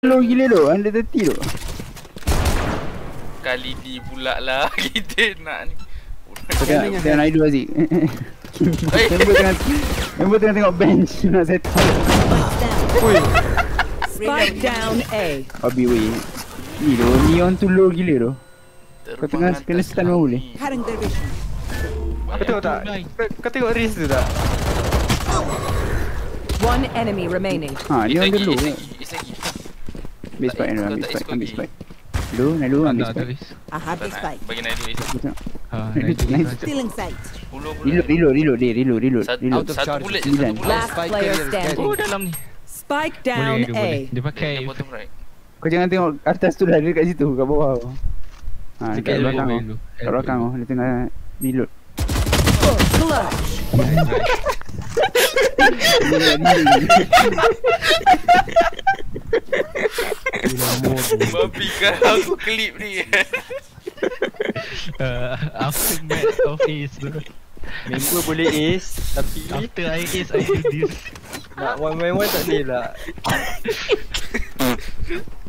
Low gila tu, under 30 tu. Kali ni pula lah kita nak ni. Kau tengok, tengok Naidu Aziz. Member tengah, member tengah tengok bench nak set up. Spike down A. Abi weh. Ni tu, neon tu low gila tu. Kau tengah kena stun boleh. Their vision. Kau tengok tak? Kau, tengok wrist tu tak? One enemy remaining. Ha, dia on the low. Base spike ambil tak spike, ambil lagi. spike. Lu, Naidu ambil spike. the nak. spike. Bagi. Aku tengok. Ha. Still in sight. Sepuluh pula. Reload, reload, reload, reload, reload, Satu, reload. Out of satu charge. bullet je, satu bullet. Last Spike player standing. Oh dalam ni. Spike down. A. Dia pakai. Kau jangan tengok atas tu dah, dia kat situ, kat bawah. Ha, Dekat belakang tu. Kat belakang tu, dia tengah reload. Clutch. Babi kan aku klip ni. Uh, after match of ace. Member boleh ace Tapi After I ace I do this. nak one by one tak boleh lah